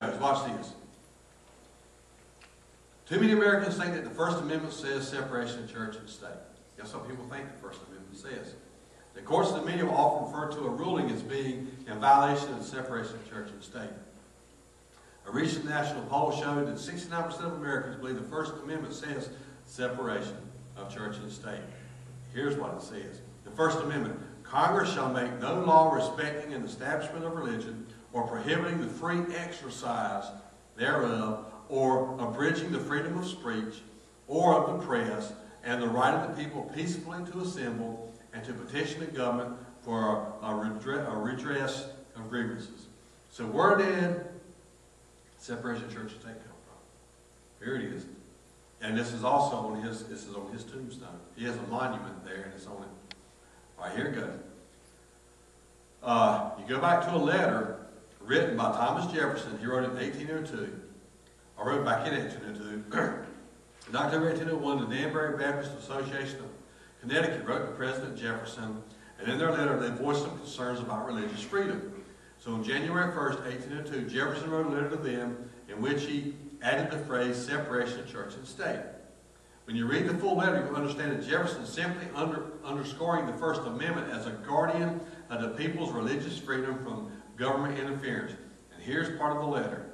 Watch this. Too many Americans think that the First Amendment says separation of church and state. That's what people think the First Amendment says. The courts of the media will often refer to a ruling as being in violation of the separation of church and state. A recent national poll showed that 69% of Americans believe the First Amendment says separation of church and state. Here's what it says. The First Amendment, Congress shall make no law respecting an establishment of religion or prohibiting the free exercise thereof or abridging the freedom of speech or of the press and the right of the people peacefully to assemble and to petition the government for a, redress, a redress of grievances. So where did separation of church and state come from? Here it is. And this is also on his, this is on his tombstone. He has a monument there and it's on it. All right, here it goes. Uh, you go back to a letter written by Thomas Jefferson. He wrote it in 1802. I wrote back in 1802. in October 1801, the Danbury Baptist Association of Connecticut wrote to President Jefferson, and in their letter they voiced some concerns about religious freedom. So on January 1st, 1802, Jefferson wrote a letter to them in which he added the phrase separation of church and state. When you read the full letter, you understand that Jefferson is simply under, underscoring the First Amendment as a guardian of the people's religious freedom from government interference. And here's part of the letter.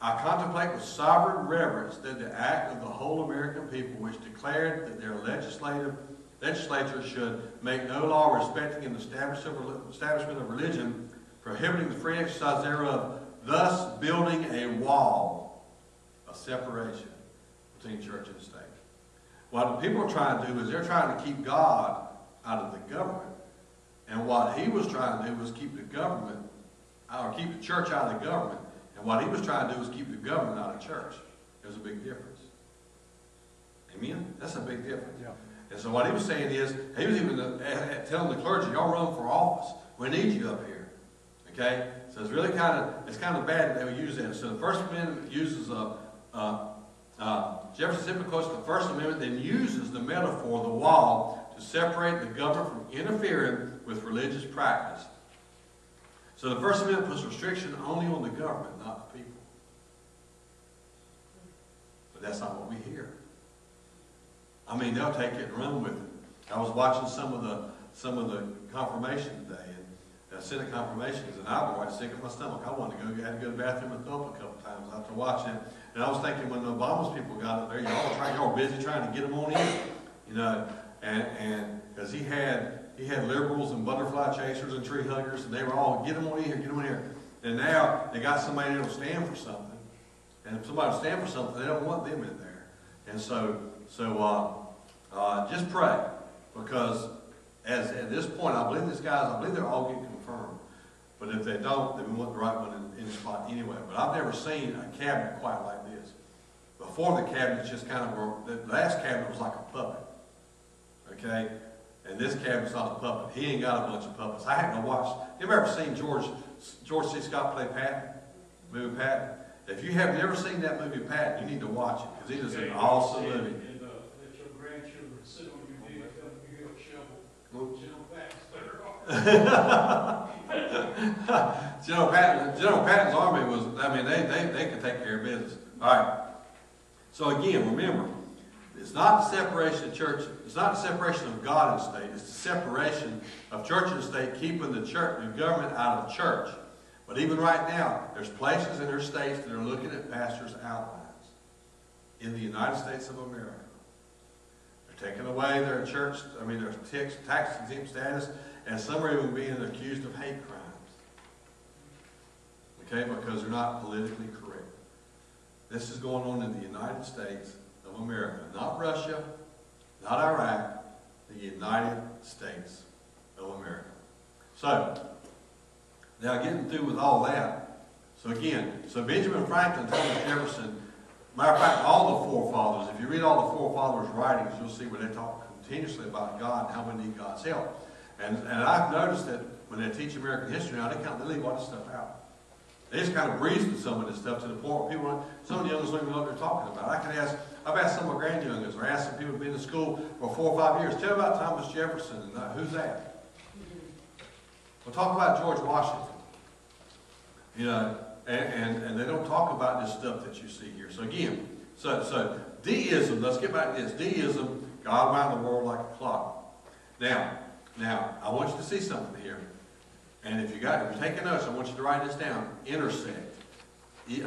I contemplate with sovereign reverence that the act of the whole American people which declared that their legislative legislature should make no law respecting an establishment of religion, prohibiting the free exercise thereof, thus building a wall of separation between church and state. What the people are trying to do is they're trying to keep God out of the government. And what he was trying to do was keep the government, or keep the church out of the government. And what he was trying to do was keep the government out of church. There's a big difference. Amen? That's a big difference. Yeah. And so what he was saying is, he was even uh, telling the clergy, y'all run for office. We need you up here. Okay? So it's really kind of, it's kind of bad that they would use that. So the First Amendment uses a, a uh, Jefferson simply quotes the First Amendment, then uses the metaphor, the wall, to separate the government from interfering with religious practice. So the First Amendment puts restriction only on the government, not the people. But that's not what we hear. I mean, they'll take it and run with it. I was watching some of the some of the confirmation today, and uh, Senate confirmations, and I was right sick of my stomach. I wanted to go, I had to go to the bathroom and up a couple times after watching it. And I was thinking when the Obama's people got up there, y'all were were busy trying to get them on in, you know, and and because he had he had liberals and butterfly chasers and tree huggers, and they were all get them on here, get them in here. And now they got somebody that'll stand for something, and if somebody will stand for something, they don't want them in there. And so so uh, uh, just pray because as at this point, I believe these guys, I believe they're all getting confirmed. But if they don't, then we want the right one in, in the spot anyway. But I've never seen a cabinet quite like this. Before the cabinet's just kind of, were, the last cabinet was like a puppet. Okay? And this cabinet's not a puppet. He ain't got a bunch of puppets. I haven't watched, you ever seen George, George C. Scott play Patton? Movie Patton? If you have never seen that movie Patton, you need to watch it because it is an awesome movie. And uh, let your grandchildren sit on your knee and tell them you got a shovel. General General Patton, General Patton's army was, I mean, they, they, they could take care of business. All right. So again, remember, it's not the separation of church, it's not the separation of God and state, it's the separation of church and state, keeping the church, the government out of church. But even right now, there's places in their states that are looking at pastors' outlines in the United States of America. They're taking away their church, I mean, their tax tax exempt status, and some are even being accused of hate crimes. Okay, because they're not politically correct. This is going on in the United States America, not Russia, not Iraq, the United States of America. So, now getting through with all that. So again, so Benjamin Franklin, Thomas Jefferson, matter of fact, all the forefathers, if you read all the forefathers' writings, you'll see where they talk continuously about God and how we need God's help. And, and I've noticed that when they teach American history now, they kind of leave all this stuff out. They just kind of breeze through some of this stuff to the point where people, some of the youngest don't even know what they're talking about. I can ask, I've asked some of my grandyoungers, or asked some people who've been in school for four or five years, tell about Thomas Jefferson, and uh, who's that? We'll talk about George Washington. You know, and, and, and they don't talk about this stuff that you see here. So again, so, so deism, let's get back to this, deism, God wound the world like a clock. Now, now, I want you to see something here. And if you got, if you're taking notes, I want you to write this down, intersect. E